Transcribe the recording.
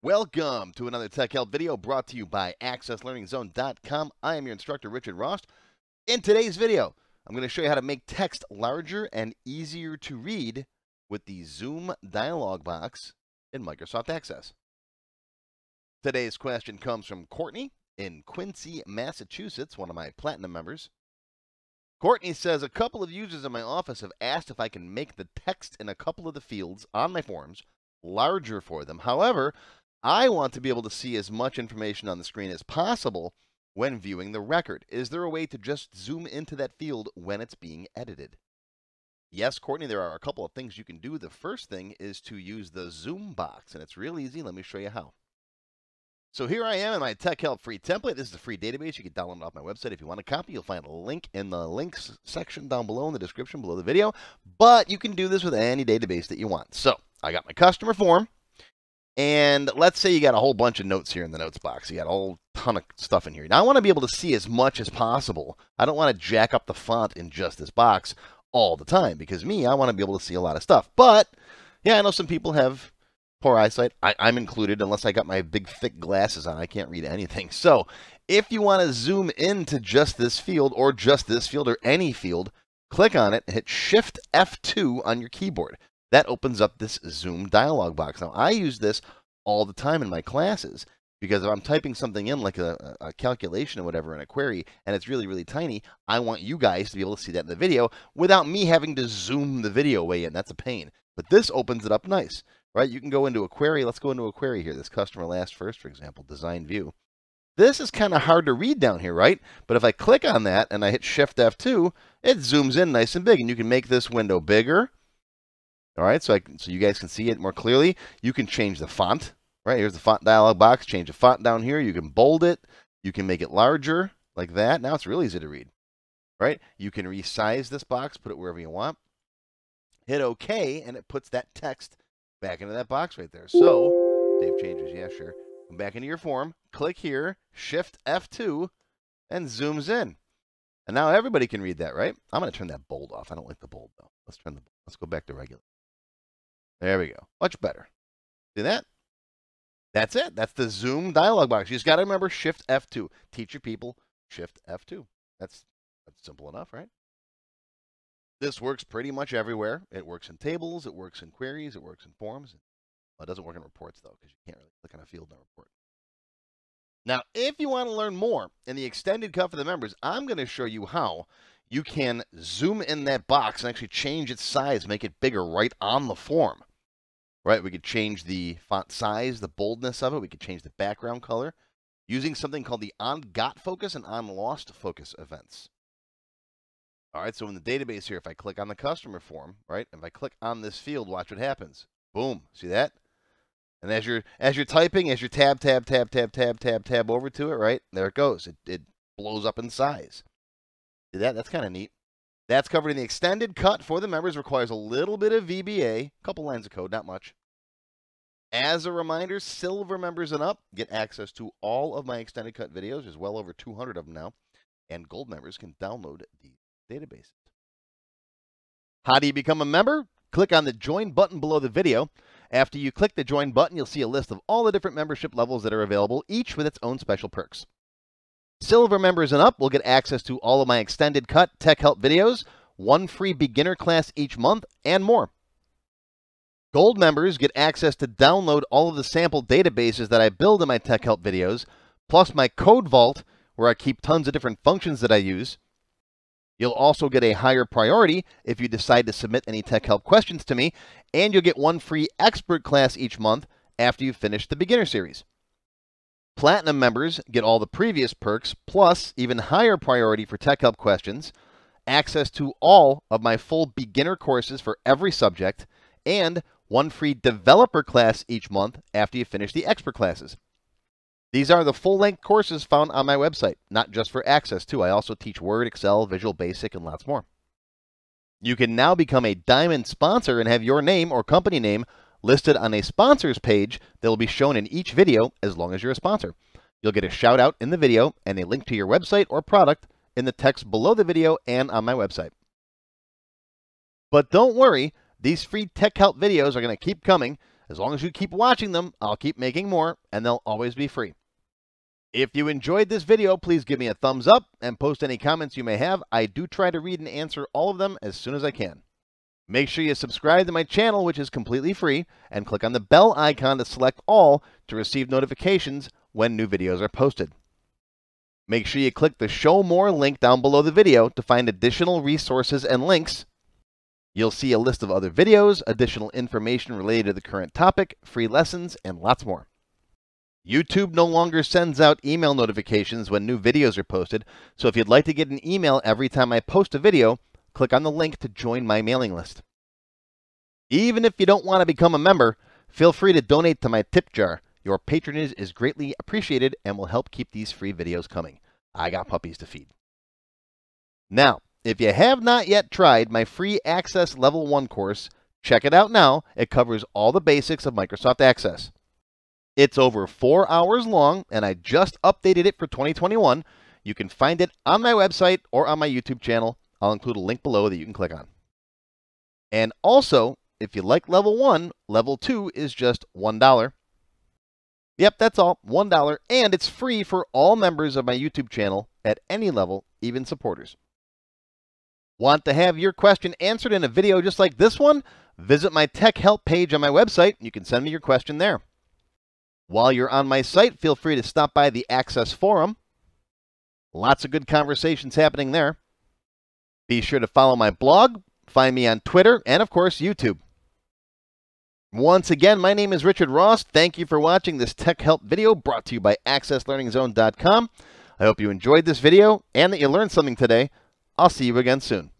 Welcome to another Tech Help video brought to you by AccessLearningZone.com. I am your instructor, Richard Rost. In today's video, I'm going to show you how to make text larger and easier to read with the Zoom dialog box in Microsoft Access. Today's question comes from Courtney in Quincy, Massachusetts, one of my Platinum members. Courtney says, a couple of users in my office have asked if I can make the text in a couple of the fields on my forms larger for them. However, I want to be able to see as much information on the screen as possible when viewing the record. Is there a way to just zoom into that field when it's being edited? Yes, Courtney, there are a couple of things you can do. The first thing is to use the Zoom box, and it's real easy. Let me show you how. So here I am in my Tech Help free template. This is a free database. You can download it off my website. If you want a copy, you'll find a link in the links section down below in the description below the video. But you can do this with any database that you want. So I got my customer form. And let's say you got a whole bunch of notes here in the notes box. You got a whole ton of stuff in here. Now I want to be able to see as much as possible. I don't want to jack up the font in just this box all the time because me, I want to be able to see a lot of stuff. But yeah, I know some people have poor eyesight. I, am included unless I got my big thick glasses on. I can't read anything. So if you want to zoom into just this field or just this field or any field, click on it, and hit Shift F2 on your keyboard that opens up this Zoom dialog box. Now, I use this all the time in my classes because if I'm typing something in like a, a, calculation or whatever in a query and it's really, really tiny, I want you guys to be able to see that in the video without me having to zoom the video way in. That's a pain. But this opens it up nice, right? You can go into a query. Let's go into a query here. This customer last first, for example, design view. This is kind of hard to read down here, right? But if I click on that and I hit Shift F2, it zooms in nice and big. And you can make this window bigger all right, so I, so you guys can see it more clearly. You can change the font. Right here's the font dialog box. Change the font down here. You can bold it. You can make it larger like that. Now it's really easy to read. Right? You can resize this box, put it wherever you want. Hit OK, and it puts that text back into that box right there. So, Dave changes. Yeah, sure. Come back into your form. Click here. Shift F2, and zooms in. And now everybody can read that, right? I'm going to turn that bold off. I don't like the bold though. Let's turn the let's go back to regular. There we go. Much better. See that? That's it. That's the Zoom dialog box. You just got to remember Shift F2. Teach your people Shift F2. That's, that's simple enough, right? This works pretty much everywhere. It works in tables. It works in queries. It works in forms. Well, it doesn't work in reports, though, because you can't really click on a field in a report. Now, if you want to learn more in the extended cut for the members, I'm going to show you how you can zoom in that box and actually change its size, make it bigger right on the form right? We could change the font size, the boldness of it. We could change the background color using something called the on got focus and on lost focus events. All right, so in the database here, if I click on the customer form, right, if I click on this field, watch what happens. Boom, see that? And as you're as you're typing, as you're tab, tab, tab, tab, tab, tab, tab over to it, right, there it goes. It, it blows up in size. See that? That's kind of neat. That's covered in the extended cut for the members. Requires a little bit of VBA, a couple lines of code, not much. As a reminder, silver members and up get access to all of my extended cut videos. There's well over 200 of them now. And gold members can download the databases. How do you become a member? Click on the join button below the video. After you click the join button, you'll see a list of all the different membership levels that are available, each with its own special perks. Silver members and up will get access to all of my extended cut tech help videos, one free beginner class each month, and more. Gold members get access to download all of the sample databases that I build in my tech help videos, plus my code vault, where I keep tons of different functions that I use. You'll also get a higher priority if you decide to submit any tech help questions to me, and you'll get one free expert class each month after you finish the beginner series. Platinum members get all the previous perks, plus even higher priority for tech help questions, access to all of my full beginner courses for every subject, and one free developer class each month after you finish the expert classes. These are the full-length courses found on my website, not just for access too. I also teach Word, Excel, Visual Basic, and lots more. You can now become a Diamond sponsor and have your name or company name listed on a sponsors page that will be shown in each video as long as you're a sponsor. You'll get a shout out in the video and a link to your website or product in the text below the video and on my website. But don't worry, these free tech help videos are going to keep coming. As long as you keep watching them, I'll keep making more, and they'll always be free. If you enjoyed this video, please give me a thumbs up and post any comments you may have. I do try to read and answer all of them as soon as I can. Make sure you subscribe to my channel, which is completely free, and click on the bell icon to select all to receive notifications when new videos are posted. Make sure you click the Show More link down below the video to find additional resources and links. You'll see a list of other videos, additional information related to the current topic, free lessons, and lots more. YouTube no longer sends out email notifications when new videos are posted, so if you'd like to get an email every time I post a video, click on the link to join my mailing list. Even if you don't want to become a member, feel free to donate to my tip jar. Your patronage is greatly appreciated and will help keep these free videos coming. I got puppies to feed. Now, if you have not yet tried my free Access Level 1 course, check it out now. It covers all the basics of Microsoft Access. It's over four hours long, and I just updated it for 2021. You can find it on my website or on my YouTube channel. I'll include a link below that you can click on. And also, if you like level 1, level 2 is just $1. Yep, that's all. $1. And it's free for all members of my YouTube channel at any level, even supporters. Want to have your question answered in a video just like this one? Visit my tech help page on my website. And you can send me your question there. While you're on my site, feel free to stop by the Access Forum. Lots of good conversations happening there. Be sure to follow my blog, find me on Twitter, and of course, YouTube. Once again, my name is Richard Rost. Thank you for watching this Tech Help video brought to you by AccessLearningZone.com. I hope you enjoyed this video and that you learned something today. I'll see you again soon.